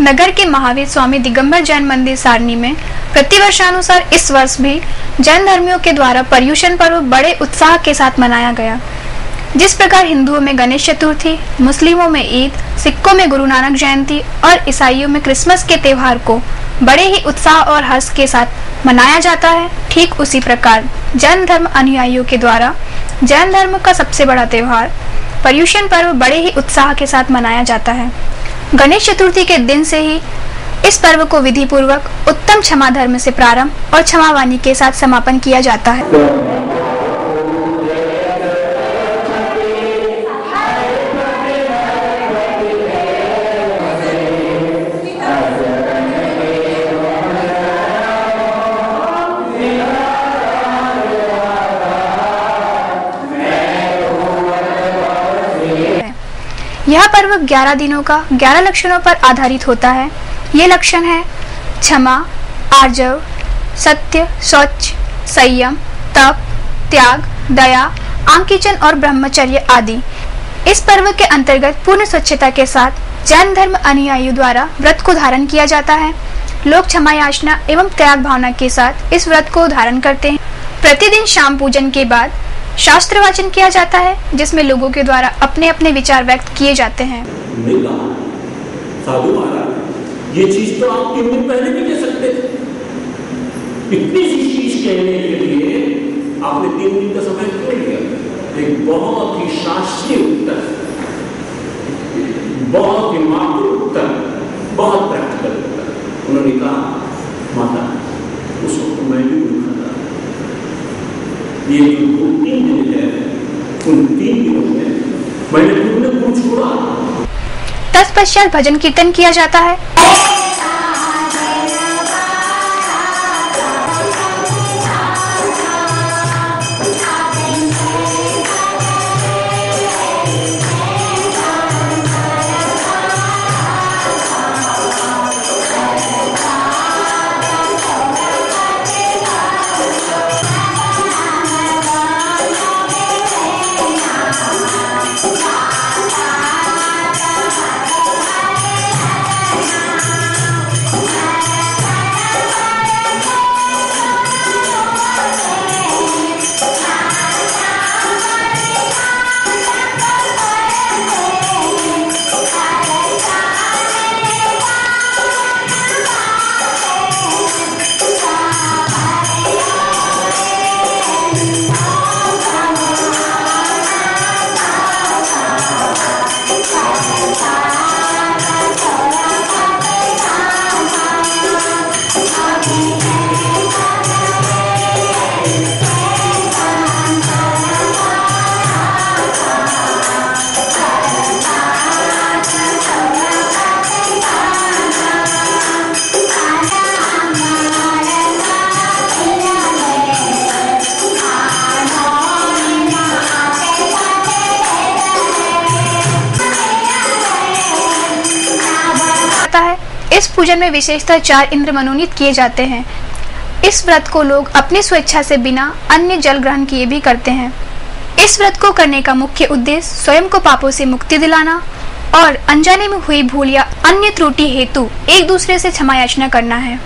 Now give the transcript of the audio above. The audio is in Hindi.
नगर के महावीर स्वामी दिगंबर जैन मंदिर सारणी में प्रतिवर्षानुसार इस वर्ष भी जैन धर्मियों के द्वारा पर्यूषण पर्व बड़े उत्साह के साथ मनाया गया। जिस प्रकार हिंदुओं में गणेश चतुर्थी, मुस्लिमों में ईद सिखों में गुरु नानक जयंती और ईसाइयों में क्रिसमस के त्योहार को बड़े ही उत्साह और हर्ष के साथ मनाया जाता है, ठीक उसी प्रकार जैन धर्म अनुयायियों के द्वारा जैन धर्म का सबसे बड़ा त्योहार, पर्यूषण पर्व बड़े ही उत्साह के साथ मनाया जाता है। गणेश चतुर्थी के दिन से ही इस पर्व को विधि पूर्वक उत्तम क्षमा धर्म से प्रारंभ और क्षमा वाणी के साथ समापन किया जाता है। यह पर्व 11 दिनों का 11 लक्षणों पर आधारित होता है। ये लक्षण है, क्षमा, आर्जव, सत्य, स्वच्छ, संयम, तप, त्याग, दया, आंकीचन और ब्रह्मचर्य आदि। इस पर्व के अंतर्गत पूर्ण स्वच्छता के साथ जैन धर्म अनुयायियों द्वारा व्रत को धारण किया जाता है। लोग क्षमा याचना एवं त्याग भावना के साथ इस व्रत को धारण करते हैं। प्रतिदिन शाम पूजन के बाद शास्त्र वाचन किया जाता है, जिसमें लोगों के द्वारा अपने अपने विचार व्यक्त किए जाते हैं। साधु महाराज, ये चीज़ तो आप तीन दिन पहले भी कह सकते थे। इतनी सी चीज़ कहने के लिए आपने तीन दिन का समय क्यों लिया? एक बहुत ही शास्त्रीय उत्तर। बहुत ही मातृ उत्तर, बहुत प्रैक्टिकल उत्तर। उन्होंने कहा, माता, उस वक्त मैं भी था। ये जो तीन दिन है, उन तीन दिनों में मैंने छोड़ा। तत्पश्चात भजन कीर्तन किया जाता है। जाता है। इस पूजन में विशेषतः चार इंद्र मनोनीत किए जाते हैं। इस व्रत को लोग अपनी स्वेच्छा से बिना अन्य जल ग्रहण किए भी करते हैं। इस व्रत को करने का मुख्य उद्देश्य स्वयं को पापों से मुक्ति दिलाना और अनजाने में हुई भूल या अन्य त्रुटि हेतु एक दूसरे से क्षमा याचना करना है।